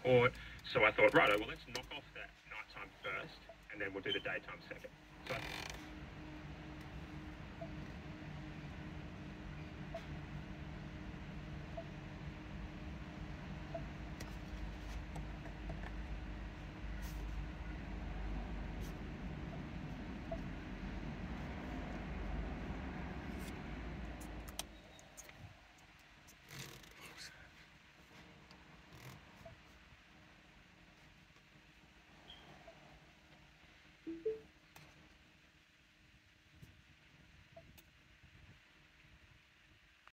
report. So I thought, right, well, let's knock off that nighttime first, and then we'll do the daytime second. So